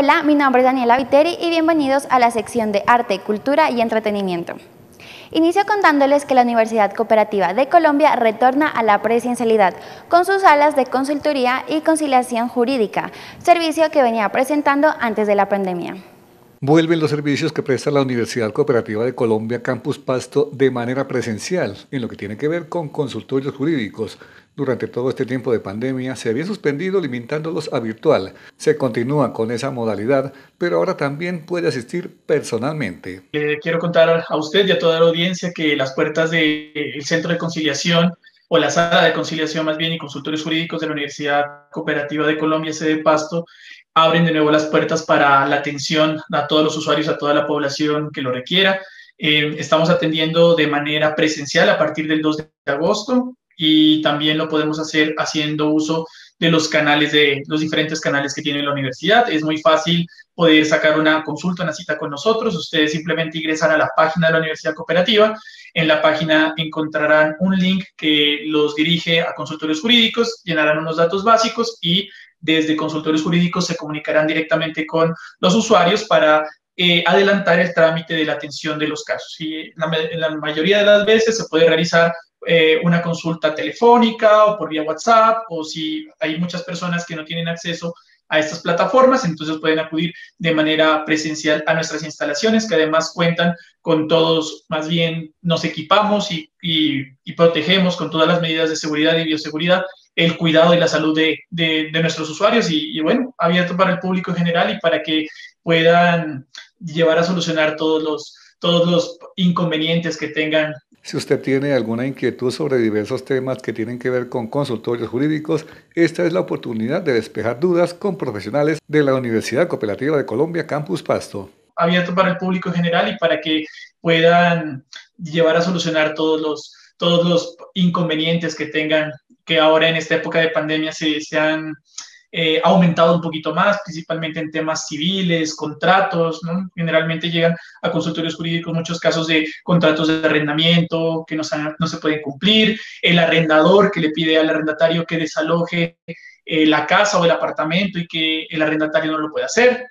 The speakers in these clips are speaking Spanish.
Hola, mi nombre es Daniela Viteri y bienvenidos a la sección de Arte, Cultura y Entretenimiento. Inicio contándoles que la Universidad Cooperativa de Colombia retorna a la presencialidad con sus salas de consultoría y conciliación jurídica, servicio que venía presentando antes de la pandemia. Vuelven los servicios que presta la Universidad Cooperativa de Colombia Campus Pasto de manera presencial, en lo que tiene que ver con consultorios jurídicos, durante todo este tiempo de pandemia se había suspendido limitándolos a virtual. Se continúa con esa modalidad, pero ahora también puede asistir personalmente. quiero contar a usted y a toda la audiencia que las puertas del Centro de Conciliación o la Sala de Conciliación más bien y consultorios jurídicos de la Universidad Cooperativa de Colombia, sede de Pasto, abren de nuevo las puertas para la atención a todos los usuarios, a toda la población que lo requiera. Eh, estamos atendiendo de manera presencial a partir del 2 de agosto y también lo podemos hacer haciendo uso de los canales de los diferentes canales que tiene la universidad. Es muy fácil poder sacar una consulta, una cita con nosotros. Ustedes simplemente ingresan a la página de la Universidad Cooperativa. En la página encontrarán un link que los dirige a consultorios jurídicos, llenarán unos datos básicos y desde consultorios jurídicos se comunicarán directamente con los usuarios para eh, adelantar el trámite de la atención de los casos. Y la, la mayoría de las veces se puede realizar eh, una consulta telefónica o por vía WhatsApp, o si hay muchas personas que no tienen acceso a estas plataformas, entonces pueden acudir de manera presencial a nuestras instalaciones, que además cuentan con todos, más bien nos equipamos y, protegemos con todas las medidas de seguridad y bioseguridad el cuidado y la salud de, de, nuestros usuarios y, y, bueno, abierto para el público en general y para que puedan llevar a solucionar todos los, todos los inconvenientes que tengan si usted tiene alguna inquietud sobre diversos temas que tienen que ver con consultorios jurídicos, esta es la oportunidad de despejar dudas con profesionales de la Universidad Cooperativa de Colombia Campus Pasto. Abierto para el público en general y para que puedan llevar a solucionar todos los, todos los inconvenientes que tengan, que ahora en esta época de pandemia se, se han eh, aumentado un poquito más, principalmente en temas civiles, contratos, ¿no? Generalmente llegan a consultorios jurídicos muchos casos de contratos de arrendamiento que no, se pueden cumplir, el arrendador que le pide al arrendatario que desaloje eh, la casa o el apartamento y que el arrendatario no lo puede hacer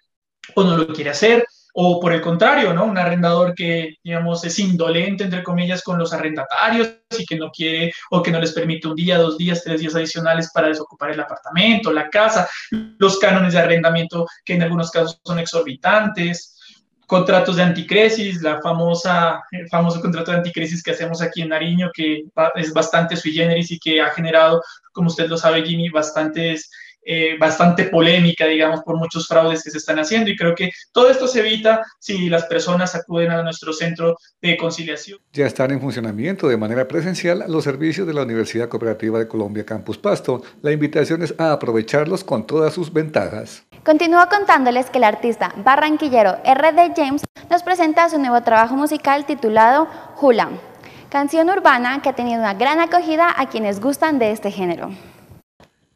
o no lo quiere hacer o por el contrario, ¿no? Un arrendador que, digamos, es indolente, entre comillas, con los arrendatarios y que no quiere o que no les permite un día, dos días, tres días adicionales para desocupar el apartamento, la casa, los cánones de arrendamiento que en algunos casos son exorbitantes, contratos de anticrisis, la famosa, el famoso contrato de anticrisis que hacemos aquí en Nariño, que es bastante sui generis y que ha generado, como usted lo sabe, Jimmy, bastantes eh, bastante polémica, digamos, por muchos fraudes que se están haciendo. Y creo que todo esto se evita si las personas acuden a nuestro centro de conciliación. Ya están en funcionamiento de manera presencial los servicios de la Universidad Cooperativa de Colombia Campus Pasto. La invitación es a aprovecharlos con todas sus ventajas. Continúo contándoles que el artista barranquillero R.D. James nos presenta su nuevo trabajo musical titulado Hula, canción urbana que ha tenido una gran acogida a quienes gustan de este género.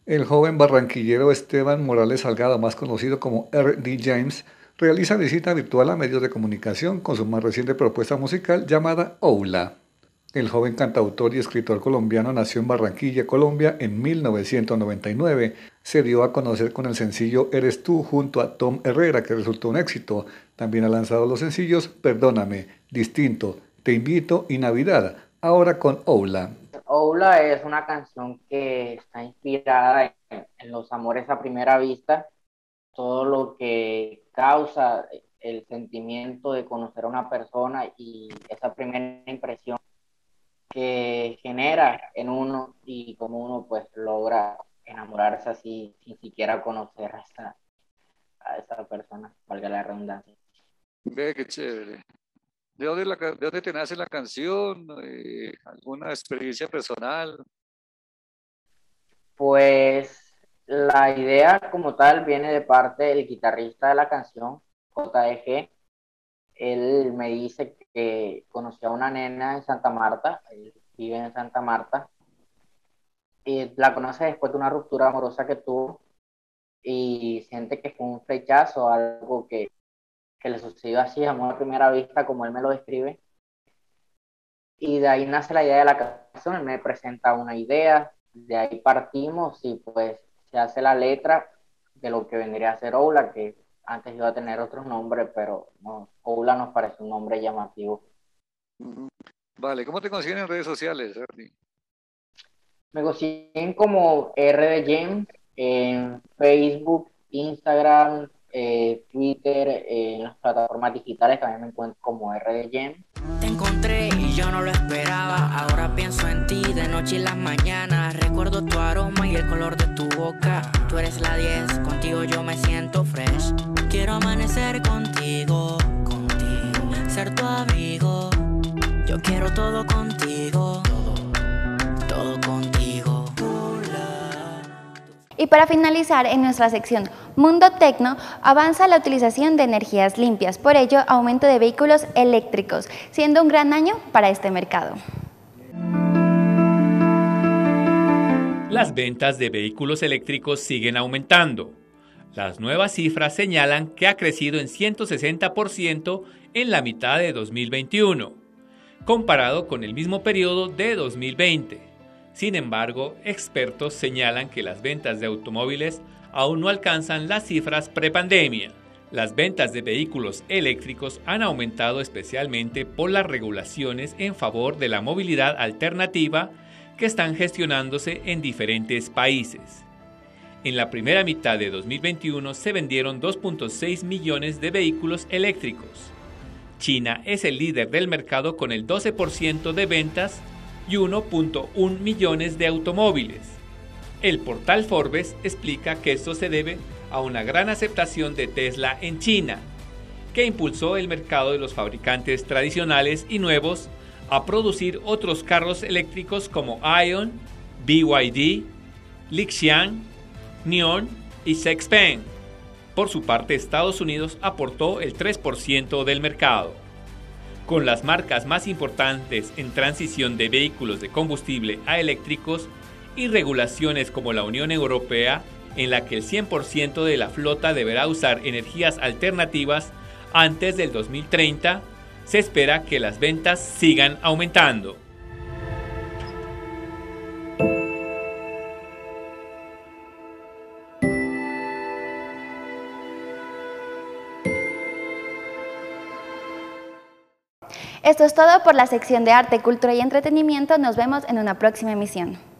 El joven barranquillero Esteban Morales Salgado, más conocido como R.D. James, realiza visita virtual a medios de comunicación con su más reciente propuesta musical llamada Oula. El joven cantautor y escritor colombiano nació en Barranquilla, Colombia, en 1999. Se dio a conocer con el sencillo Eres tú junto a Tom Herrera, que resultó un éxito. También ha lanzado los sencillos Perdóname, Distinto, Te invito y Navidad, ahora con Oula. Oula es una canción que está inspirada en, los amores a primera vista, todo lo que causa el sentimiento de conocer a una persona y esa primera impresión que genera en uno y como uno pues logra enamorarse así sin siquiera conocer a esa, a esa persona, valga la redundancia. Ve qué chévere. ¿De dónde, de dónde te nace la canción? Eh, ¿Alguna experiencia personal? Pues la idea como tal viene de parte del guitarrista de la canción, JG. Él me dice que conoció a una nena en Santa Marta, él vive en Santa Marta, y la conoce después de una ruptura amorosa que tuvo y siente que fue un flechazo, algo que que le sucedió así, amor a primera vista, como él me lo describe. Y de ahí nace la idea de la canción, él me presenta una idea, de ahí partimos y pues se hace la letra de lo que vendría a ser Oula, que antes iba a tener otro nombre, pero no, Oula nos parece un nombre llamativo. Vale, ¿cómo te consiguen en redes sociales, Ernie? Me consiguen como RD James en Facebook, Instagram, eh, Twitter, en las plataformas digitales también me encuentro como RD James. Te encontré y yo no lo esperaba. Ahora pienso en ti de noche y las mañanas. Recuerdo tu aroma y el color de tu boca. Tú eres la 10, contigo yo me siento fresh. Quiero amanecer contigo, contigo, ser tu abrigo. Yo quiero todo contigo, todo, contigo. Y para finalizar, en nuestra sección Mundo Tecno avanza la utilización de energías limpias, por ello aumento de vehículos eléctricos, siendo un gran año para este mercado. Las ventas de vehículos eléctricos siguen aumentando. Las nuevas cifras señalan que ha crecido en 160% en la mitad de 2021, comparado con el mismo periodo de 2020. Sin embargo, expertos señalan que las ventas de automóviles aún no alcanzan las cifras prepandemia. Las ventas de vehículos eléctricos han aumentado especialmente por las regulaciones en favor de la movilidad alternativa que están gestionándose en diferentes países. En la primera mitad de 2021 se vendieron 2.6 millones de vehículos eléctricos. China es el líder del mercado con el 12% de ventas y 1.1 millones de automóviles. El portal Forbes explica que esto se debe a una gran aceptación de Tesla en China, que impulsó el mercado de los fabricantes tradicionales y nuevos a producir otros carros eléctricos como Ion, BYD, Lixiang, Neon y Sexpen. Por su parte, Estados Unidos aportó el 3% del mercado. Con las marcas más importantes en transición de vehículos de combustible a eléctricos y regulaciones como la Unión Europea, en la que el 100% de la flota deberá usar energías alternativas antes del 2030, se espera que las ventas sigan aumentando. Esto es todo por la sección de arte, cultura y entretenimiento. Nos vemos en una próxima emisión.